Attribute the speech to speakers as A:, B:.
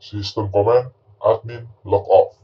A: System command admin logout